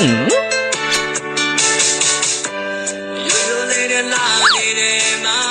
嗯。哎呦我的妈！